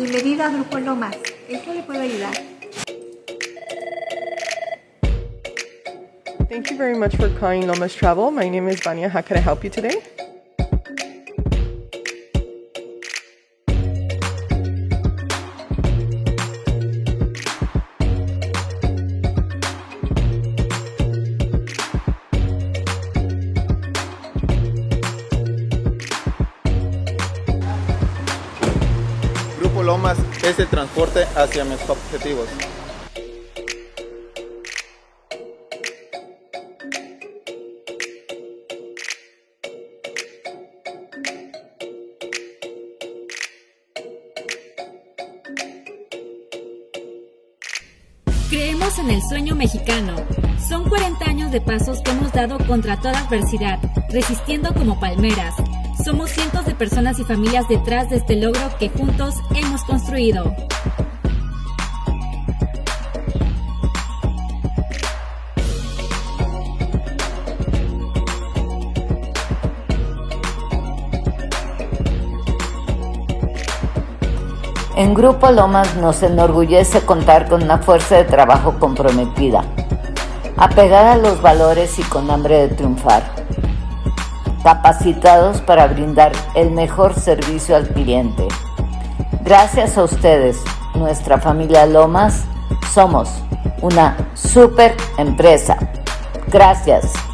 Bienvenido a Grupo Lomas. ¿En qué le puedo ayudar? Thank you very much for calling Lomas Travel. My name is Vania. How can I help you today? Grupo Lomas es el transporte hacia mis objetivos. Creemos en el sueño mexicano. Son 40 años de pasos que hemos dado contra toda adversidad, resistiendo como palmeras. Somos cientos de personas y familias detrás de este logro que juntos hemos construido. En Grupo Lomas nos enorgullece contar con una fuerza de trabajo comprometida, apegada a los valores y con hambre de triunfar, capacitados para brindar el mejor servicio al cliente. Gracias a ustedes, nuestra familia Lomas, somos una super empresa. Gracias.